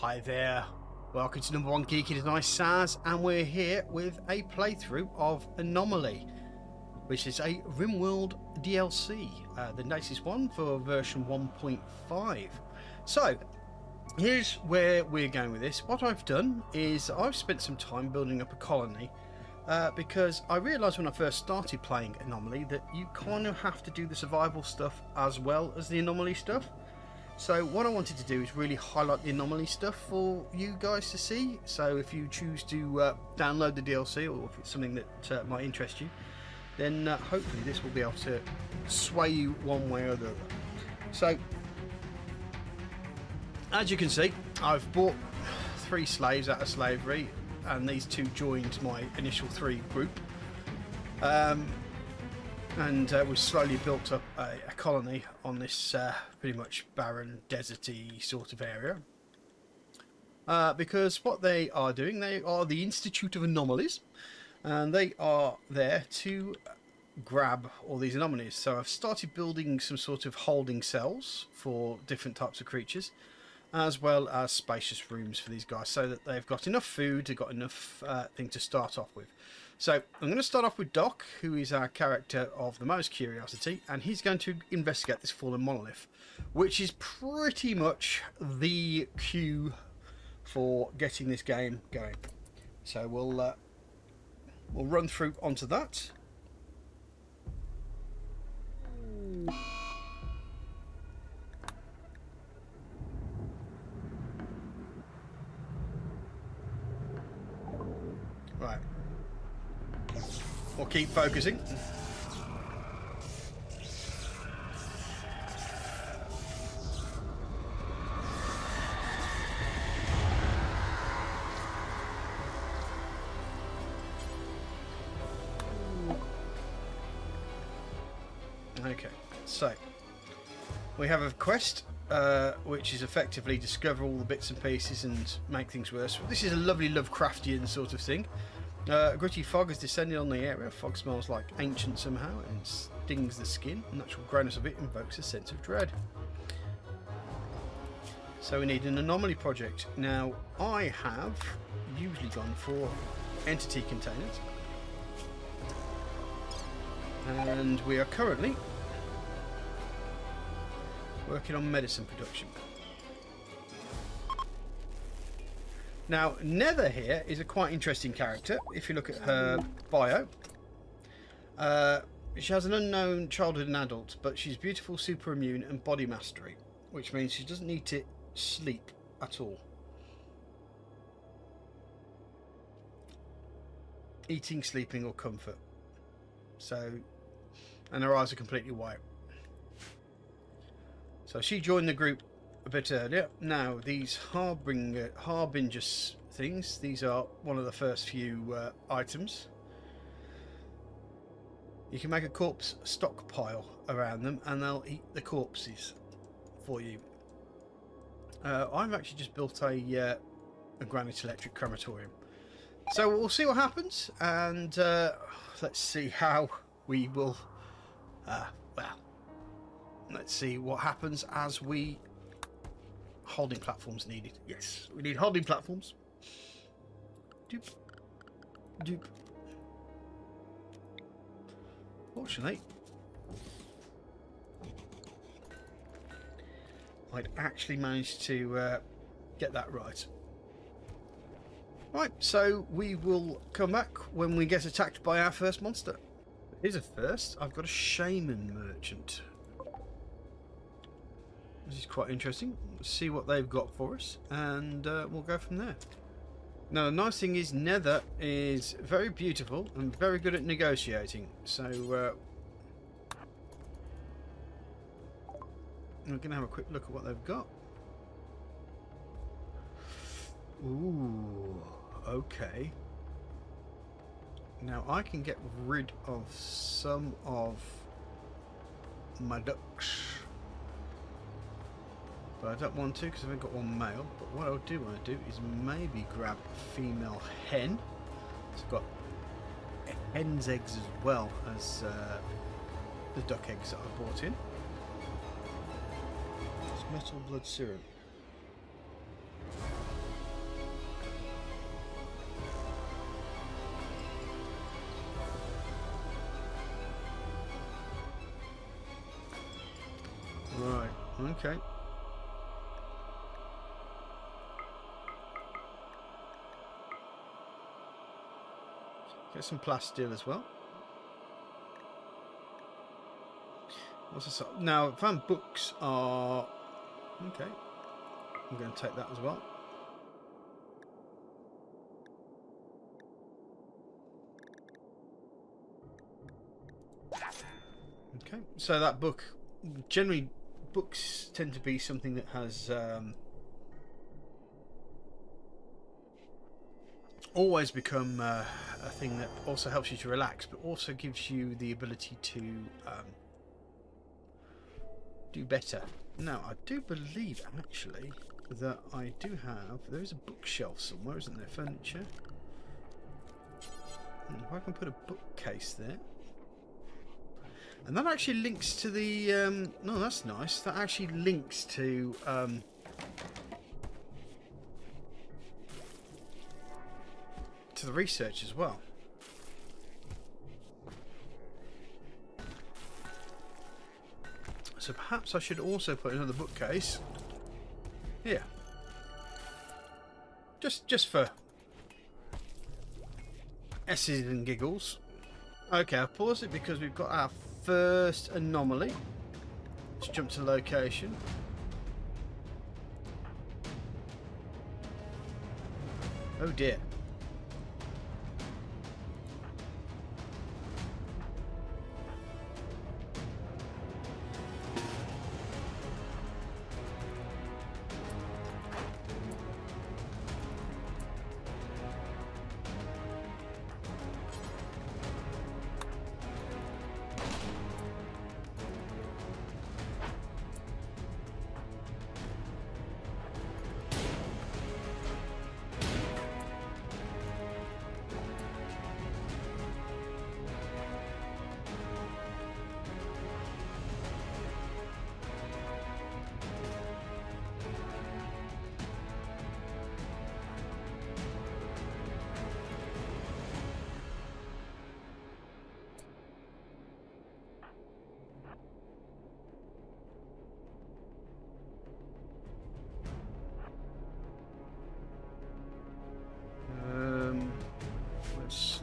Hi there. Welcome to number one Geeky Design Saz, and we're here with a playthrough of Anomaly, which is a RimWorld DLC, uh, the latest one for version 1.5. So, here's where we're going with this. What I've done is I've spent some time building up a colony uh, because I realised when I first started playing Anomaly that you kind of have to do the survival stuff as well as the Anomaly stuff. So what I wanted to do is really highlight the anomaly stuff for you guys to see. So if you choose to uh, download the DLC or if it's something that uh, might interest you, then uh, hopefully this will be able to sway you one way or the other. So as you can see, I've bought three slaves out of slavery and these two joined my initial three group. Um, and uh, we've slowly built up a, a colony on this uh, pretty much barren, deserty sort of area. Uh, because what they are doing, they are the Institute of Anomalies, and they are there to grab all these anomalies. So I've started building some sort of holding cells for different types of creatures, as well as spacious rooms for these guys, so that they've got enough food, they've got enough uh, thing to start off with. So I'm going to start off with Doc, who is our character of the most curiosity, and he's going to investigate this fallen monolith, which is pretty much the cue for getting this game going. So we'll uh, we'll run through onto that. Right. We'll keep focusing. Okay, so we have a quest uh, which is effectively discover all the bits and pieces and make things worse. This is a lovely Lovecraftian sort of thing. Uh, a gritty fog has descended on the area. Fog smells like ancient somehow and stings the skin. The natural greyness of it invokes a sense of dread. So we need an anomaly project. Now, I have usually gone for entity containers. And we are currently working on medicine production. Now, Nether here is a quite interesting character. If you look at her bio, uh, she has an unknown childhood and adult, but she's beautiful, super immune, and body mastery, which means she doesn't need to sleep at all. Eating, sleeping, or comfort. So, and her eyes are completely white. So she joined the group a bit earlier. Now, these Harbinger, Harbingers things, these are one of the first few uh, items. You can make a corpse stockpile around them and they'll eat the corpses for you. Uh, I've actually just built a, uh, a granite electric crematorium. So we'll see what happens and uh, let's see how we will, uh, well, let's see what happens as we holding platforms needed. Yes, we need holding platforms. Doop. Doop. Fortunately, I'd actually managed to uh, get that right. Right, so we will come back when we get attacked by our first monster. Here's a first. I've got a shaman merchant. This is quite interesting. Let's see what they've got for us, and uh, we'll go from there. Now, the nice thing is Nether is very beautiful and very good at negotiating. So, uh, we're going to have a quick look at what they've got. Ooh, okay. Now, I can get rid of some of my ducks but I don't want to because I've only got one male. But what I do want to do is maybe grab a female hen. So I've got hen's eggs as well as uh, the duck eggs that I bought in. It's metal blood serum. Right, okay. Get some plasteel as well. What's this? Now, fan books are... Okay. I'm going to take that as well. Okay, so that book, generally, books tend to be something that has um, always become uh, a thing that also helps you to relax, but also gives you the ability to um, do better. Now, I do believe actually that I do have. There is a bookshelf somewhere, isn't there? Furniture. Hmm, if I can put a bookcase there. And that actually links to the... Um, no, that's nice. That actually links to... Um, to the research as well. So perhaps I should also put another bookcase here. Just just for S's and giggles. Okay, I paused it because we've got our first anomaly. Let's jump to location. Oh dear.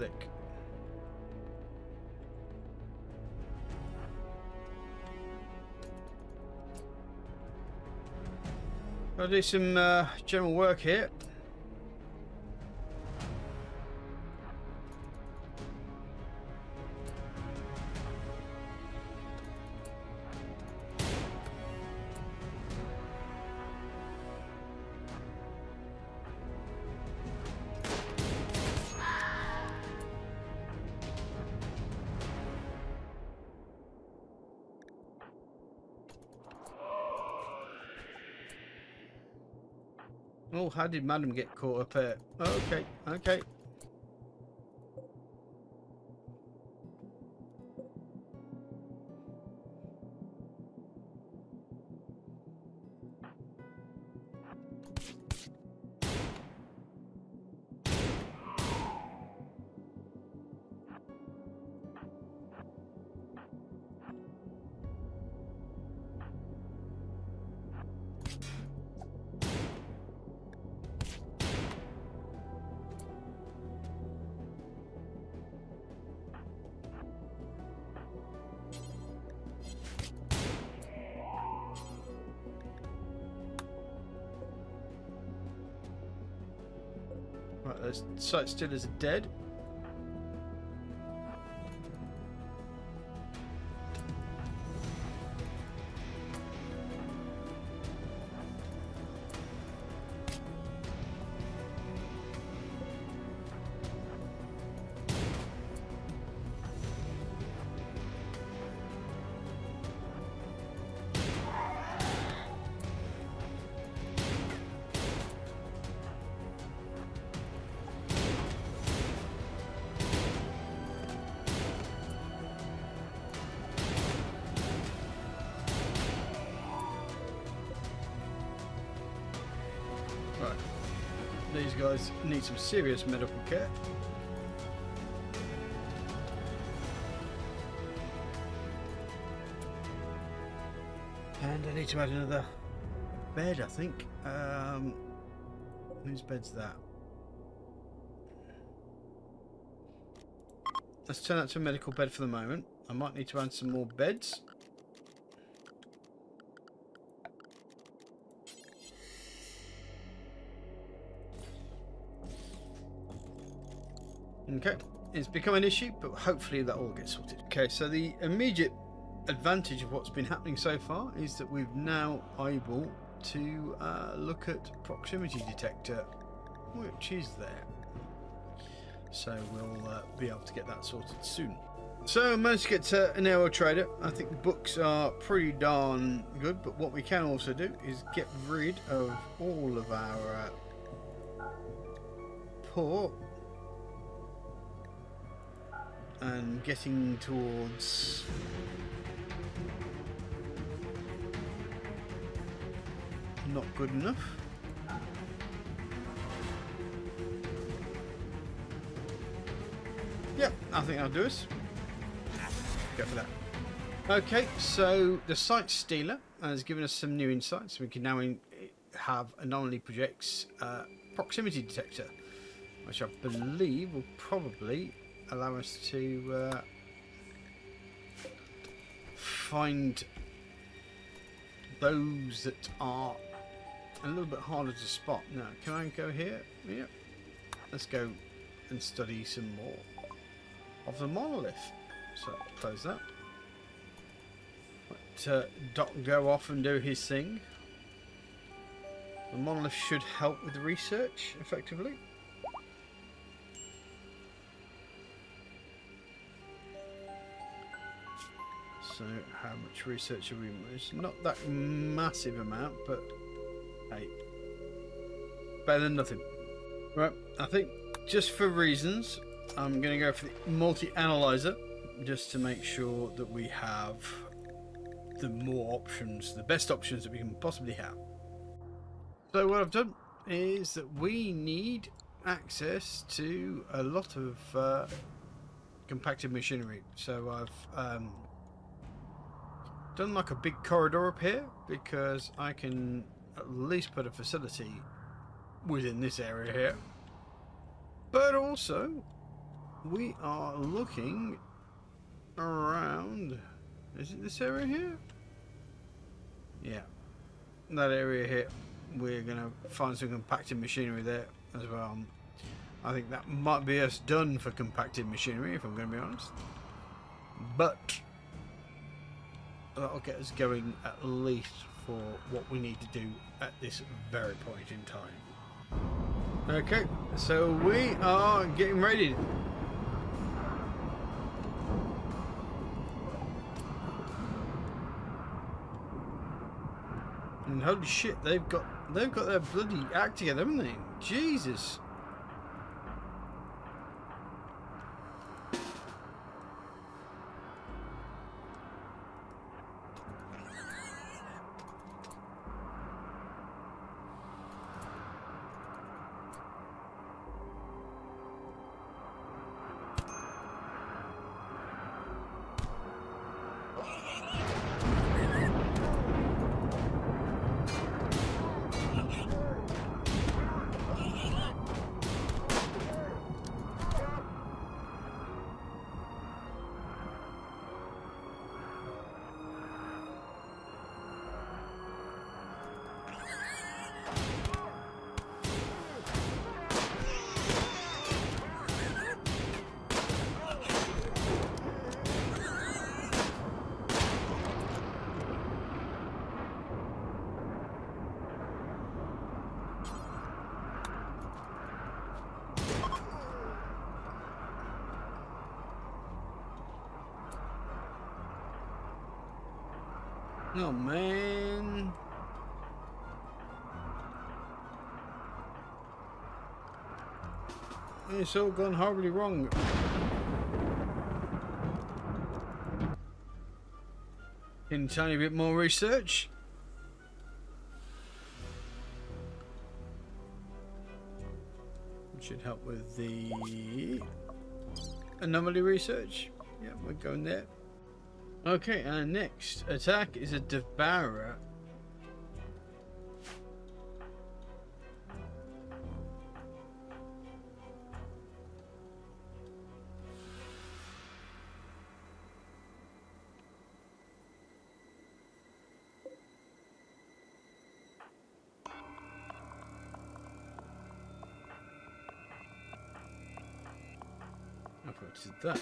Slick? I'll do some uh, general work here. How did Madam get caught up here? Oh, okay, okay. Uh, right, those sight stealer is dead. Guys need some serious medical care. And I need to add another bed, I think. Um, whose bed's that? Let's turn that to a medical bed for the moment. I might need to add some more beds. Okay, it's become an issue, but hopefully that all gets sorted. Okay, so the immediate advantage of what's been happening so far is that we've now able to uh, look at proximity detector, which is there. So we'll uh, be able to get that sorted soon. So I managed to get to an Aero Trader. I think the books are pretty darn good, but what we can also do is get rid of all of our uh, poor and getting towards not good enough. Yep, I think I'll do this. Go for that. Okay, so the Sight Stealer has given us some new insights. We can now have anomaly projects uh, proximity detector, which I believe will probably allow us to uh, find those that are a little bit harder to spot. Now, can I go here? Yep. Let's go and study some more of the monolith. So, close that. Let uh, Doc go off and do his thing. The monolith should help with the research, effectively. So, how much research are we? It's not that massive amount, but hey, better than nothing. Right, I think just for reasons, I'm going to go for the multi-analyzer, just to make sure that we have the more options, the best options that we can possibly have. So what I've done is that we need access to a lot of uh, compacted machinery. So I've um, done like a big corridor up here because I can at least put a facility within this area here. But also, we are looking around. Is it this area here? Yeah, that area here. We're gonna find some compacted machinery there as well. I think that might be us done for compacted machinery, if I'm going to be honest. But Uh, that'll get us going at least for what we need to do at this very point in time. Okay, so we are getting ready. And holy shit, they've got they've got their bloody act together, haven't they? Jesus. Oh man. It's all gone horribly wrong. In a tiny bit more research. Should help with the anomaly research. Yeah, we're going there. Okay, our next attack is a Devourer. I thought it did that.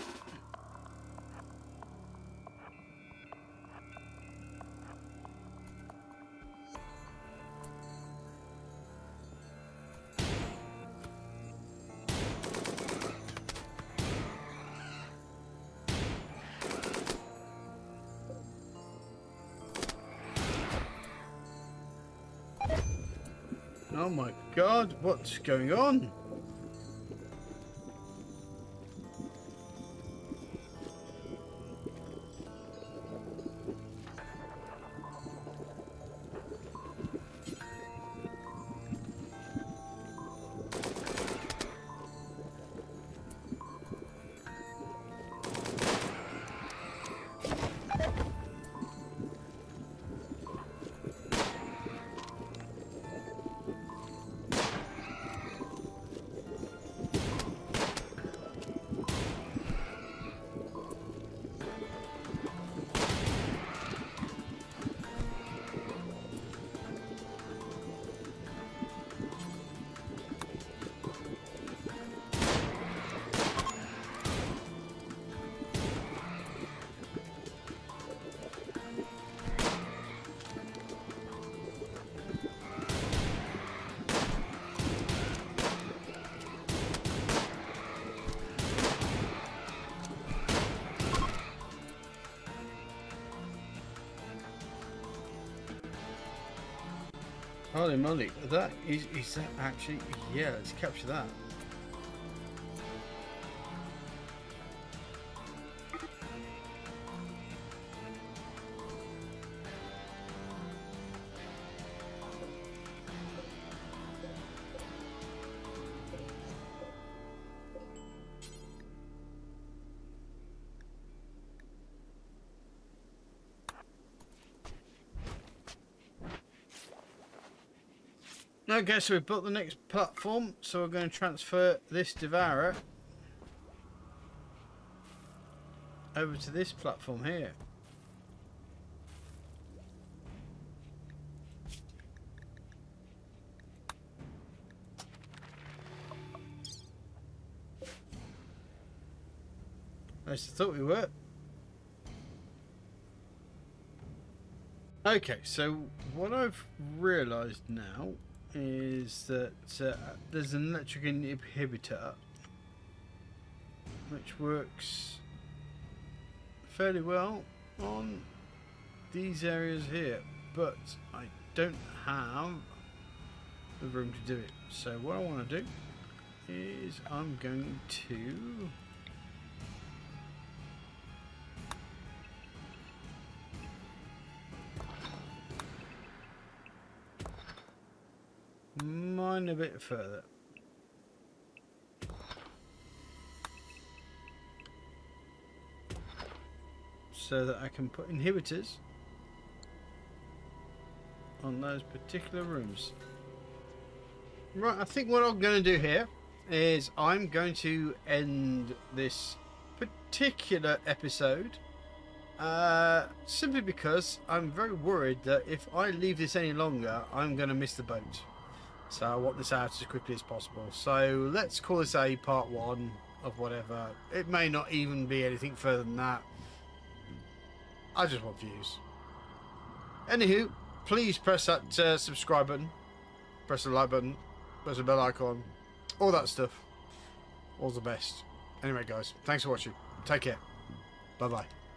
Oh my god, what's going on? Holy moly, that is is that actually yeah, let's capture that. Okay, so we've built the next platform, so we're going to transfer this Devourer over to this platform here. I I thought we were. Okay, so what I've realised now is that uh, there's an electric inhibitor which works fairly well on these areas here but I don't have the room to do it. So what I want to do is I'm going to a bit further. So that I can put inhibitors on those particular rooms. Right, I think what I'm going to do here is I'm going to end this particular episode uh, simply because I'm very worried that if I leave this any longer, I'm going to miss the boat. So I want this out as quickly as possible. So let's call this a part one of whatever. It may not even be anything further than that. I just want views. Anywho, please press that uh, subscribe button, press the like button, press the bell icon, all that stuff. All the best. Anyway, guys, thanks for watching. Take care. Bye bye.